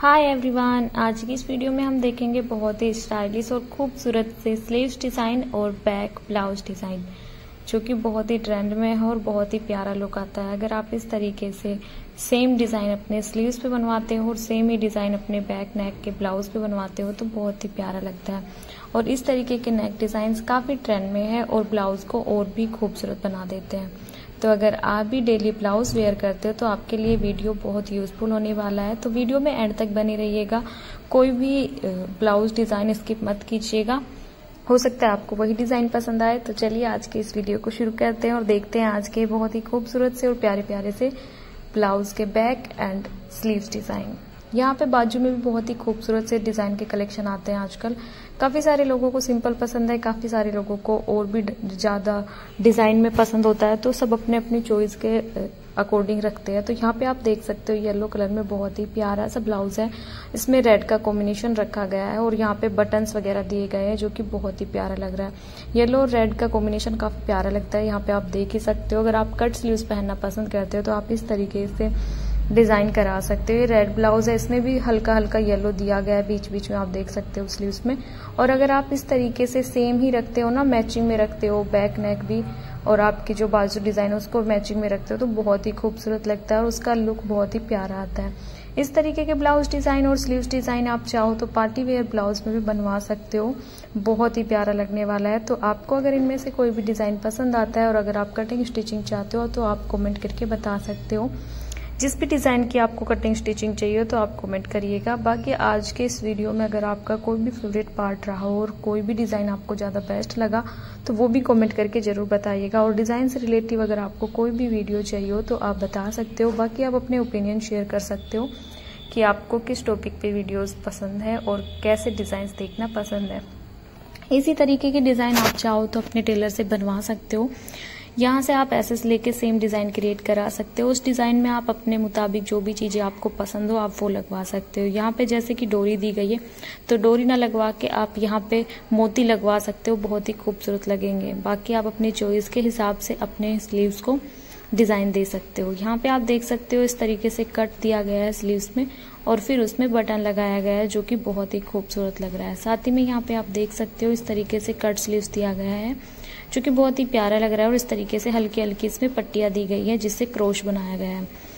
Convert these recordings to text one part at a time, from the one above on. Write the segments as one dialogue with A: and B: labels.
A: Hi everyone आज की इस वीडियो में हम देखेंगे बहुत ही स्टाइलिश और खूबसूरत से स्लीव्स डिज़ाइन और बैक ब्लाउज डिज़ाइन, जो कि बहुत ही ट्रेंड में है और बहुत ही प्यारा लुक आता है। अगर आप इस तरीके से सेम डिज़ाइन अपने स्लीव्स पे बनवाते हो और सेम ही डिज़ाइन अपने बैक नेक के ब्लाउज पे बनवाते हो तो बहुत ही प्यारा लगता है। और इस तरीके के नेक डिज़ाइन काफ़ी ट्रेंड में है और ब्लाउज को और भी खूबसूरत बना देते हैं। तो अगर आप भी डेली ब्लाउज वेयर करते हो तो आपके लिए वीडियो बहुत यूजफुल होने वाला है। तो वीडियो में एंड तक बने रहिएगा। कोई भी ब्लाउज डिज़ाइन स्किप मत कीजिएगा। हो सकता है आपको वही डिज़ाइन पसंद आए। तो चलिए आज के इस वीडियो को शुरू करते हैं और देखते हैं आज के बहुत ही खूबसूरत से और प्यारे प्यारे से ब्लाउज के बैक एंड स्लीव्स डिज़ाइन। यहाँ पे बाजू में भी बहुत ही खूबसूरत से डिज़ाइन के कलेक्शन आते हैं आजकल। काफ़ी सारे लोगों को सिंपल पसंद है, काफ़ी सारे लोगों को और भी ज़्यादा डिज़ाइन में पसंद होता है तो सब अपने अपनी चॉइस के अकॉर्डिंग रखते हैं। तो यहाँ पे आप देख सकते हो येलो कलर में बहुत ही प्यारा सा ब्लाउज है। इसमें रेड का कॉम्बिनेशन रखा गया है और यहाँ पे बटन्स वगैरह दिए गए हैं, जो कि बहुत ही प्यारा लग रहा है। येलो और रेड का कॉम्बिनेशन काफ़ी प्यारा लगता है। यहाँ पे आप देख ही सकते हो, अगर आप कट स्लीव पहनना पसंद करते हो तो आप इस तरीके से डिज़ाइन करा सकते हो। रेड ब्लाउज है, इसमें भी हल्का हल्का येलो दिया गया है, बीच बीच में आप देख सकते हो स्लीव्स में। और अगर आप इस तरीके से सेम ही रखते हो ना मैचिंग में रखते हो बैक नेक भी, और आपकी जो बाजू डिज़ाइन है, उसको मैचिंग में रखते हो तो बहुत ही खूबसूरत लगता है और उसका लुक बहुत ही प्यारा आता है। इस तरीके के ब्लाउज डिज़ाइन और स्लीव्स डिज़ाइन आप चाहो तो पार्टी वेयर ब्लाउज में भी बनवा सकते हो। बहुत ही प्यारा लगने वाला है। तो आपको अगर इनमें से कोई भी डिज़ाइन पसंद आता है, और अगर आप कटिंग स्टिचिंग चाहते हो तो आप कमेंट करके बता सकते हो। जिस भी डिज़ाइन की आपको कटिंग स्टिचिंग चाहिए तो आप कमेंट करिएगा। बाकी आज के इस वीडियो में अगर आपका कोई भी फेवरेट पार्ट रहा हो और कोई भी डिज़ाइन आपको ज़्यादा बेस्ट लगा तो वो भी कमेंट करके ज़रूर बताइएगा। और डिज़ाइन से रिलेटिव अगर आपको कोई भी वीडियो चाहिए हो तो आप बता सकते हो। बाकी आप अपने ओपिनियन शेयर कर सकते हो कि आपको किस टॉपिक पे वीडियोस पसंद है और कैसे डिज़ाइन देखना पसंद है। इसी तरीके के डिज़ाइन आप चाहो तो अपने टेलर से बनवा सकते हो। यहाँ से आप एसेस लेके सेम डिज़ाइन क्रिएट करा सकते हो। उस डिज़ाइन में आप अपने मुताबिक जो भी चीज़ें आपको पसंद हो, आप वो लगवा सकते हो। यहाँ पे जैसे कि डोरी दी गई है तो डोरी ना लगवा के आप यहाँ पे मोती लगवा सकते हो, बहुत ही खूबसूरत लगेंगे। बाकी आप अपनी चॉइस के हिसाब से अपने स्लीव्स को डिज़ाइन दे सकते हो। यहाँ पे आप देख सकते हो, इस तरीके से कट दिया गया है स्लीव्स में, और फिर उसमें बटन लगाया गया है, जो कि बहुत ही खूबसूरत लग रहा है। साथ ही में यहाँ पे आप देख सकते हो, इस तरीके से कट स्लीव्स दिया गया है। जो कि बहुत ही प्यारा लग रहा है और इस तरीके से हल्की हल्की इसमें पट्टियाँ दी गई है, जिससे क्रोश बनाया गया है।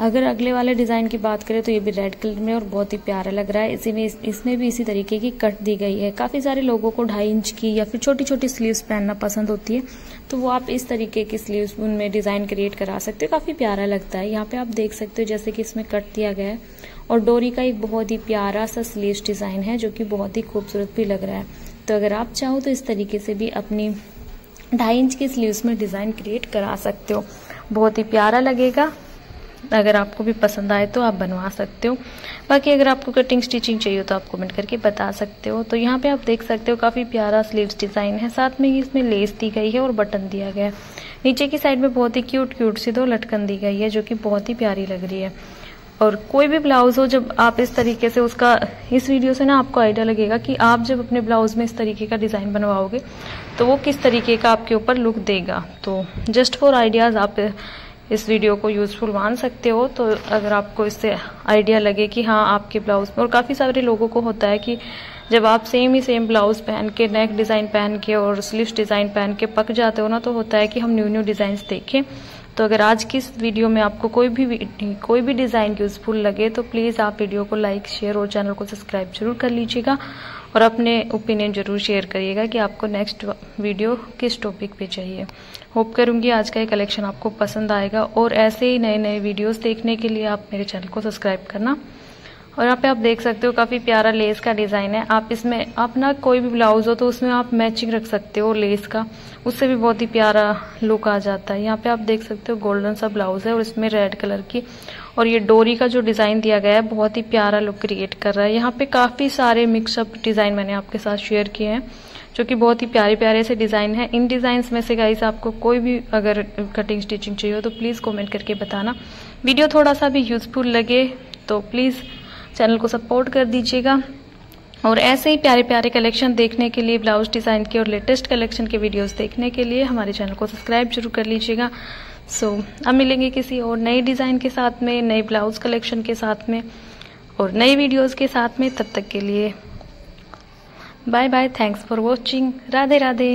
A: अगर अगले वाले डिज़ाइन की बात करें तो ये भी रेड कलर में और बहुत ही प्यारा लग रहा है। इसी में, इसमें भी इसी तरीके की कट दी गई है। काफ़ी सारे लोगों को ढाई इंच की या फिर छोटी छोटी स्लीव्स पहनना पसंद होती है तो वो आप इस तरीके की स्लीव्स उनमें डिज़ाइन क्रिएट करा सकते हो। काफ़ी प्यारा लगता है। यहाँ पे आप देख सकते हो जैसे कि इसमें कट दिया गया है। और डोरी का एक बहुत ही प्यारा सा स्लीव्स डिज़ाइन है, जो कि बहुत ही खूबसूरत भी लग रहा है। तो अगर आप चाहो तो इस तरीके से भी अपनी ढाई इंच की स्लीव्स में डिज़ाइन क्रिएट करा सकते हो। बहुत ही प्यारा लगेगा। अगर आपको भी पसंद आए तो आप बनवा सकते हो। बाकी अगर आपको कटिंग स्टिचिंग चाहिए तो आप कमेंट करके बता सकते हो। तो यहाँ पे आप देख सकते हो काफ़ी प्यारा स्लीव्स डिज़ाइन है। साथ में ही इसमें लेस दी गई है और बटन दिया गया है। नीचे की साइड में बहुत ही क्यूट क्यूट सी दो लटकन दी गई है, जो कि बहुत ही प्यारी लग रही है। और कोई भी ब्लाउज हो, जब आप इस तरीके से उसका, इस वीडियो से ना आपको आइडिया लगेगा कि आप जब अपने ब्लाउज में इस तरीके का डिज़ाइन बनवाओगे तो वो किस तरीके का आपके ऊपर लुक देगा। तो जस्ट फॉर आइडियाज़ आप इस वीडियो को यूज़फुल मान सकते हो तो अगर आपको इससे आइडिया लगे कि हाँ आपके ब्लाउज में, और काफ़ी सारे लोगों को होता है कि जब आप सेम ही सेम ब्लाउज पहन के नेक डिज़ाइन पहन के और स्लीव डिज़ाइन पहन के पक जाते हो ना तो होता है कि हम न्यू न्यू डिज़ाइन देखें। तो अगर आज की इस वीडियो में आपको कोई भी कोई भी डिज़ाइन यूजफुल लगे तो प्लीज़ आप वीडियो को लाइक शेयर और चैनल को सब्सक्राइब ज़रूर कर लीजिएगा और अपने ओपिनियन ज़रूर शेयर करिएगा कि आपको नेक्स्ट वीडियो किस टॉपिक पे चाहिए। होप करूँगी आज का ये कलेक्शन आपको पसंद आएगा और ऐसे ही नए नए वीडियोस देखने के लिए आप मेरे चैनल को सब्सक्राइब करना। और यहाँ पे आप देख सकते हो काफ़ी प्यारा लेस का डिज़ाइन है। आप इसमें, आप ना कोई भी ब्लाउज हो तो उसमें आप मैचिंग रख सकते हो लेस का। उससे भी बहुत ही प्यारा लुक आ जाता है। यहाँ पे आप देख सकते हो गोल्डन सा ब्लाउज है और इसमें रेड कलर की। और ये डोरी का जो डिज़ाइन दिया गया है, बहुत ही प्यारा लुक क्रिएट कर रहा है। यहाँ पे काफ़ी सारे मिक्सअप डिज़ाइन मैंने आपके साथ शेयर किए हैं, जो कि बहुत ही प्यारे प्यारे से डिज़ाइन है। इन डिज़ाइन में से गाइस आपको कोई भी अगर कटिंग स्टिचिंग चाहिए हो तो प्लीज़ कमेंट करके बताना। वीडियो थोड़ा सा भी यूजफुल लगे तो प्लीज़ चैनल को सपोर्ट कर दीजिएगा। और ऐसे ही प्यारे प्यारे कलेक्शन देखने के लिए ब्लाउज डिज़ाइन के और लेटेस्ट कलेक्शन के वीडियोस देखने के लिए हमारे चैनल को सब्सक्राइब ज़रूर कर लीजिएगा। सो so, अब मिलेंगे किसी और नए डिज़ाइन के साथ में नए ब्लाउज कलेक्शन के साथ में और नई वीडियोस के साथ में। तब तक के लिए bye bye thanks for watching Radhe Radhe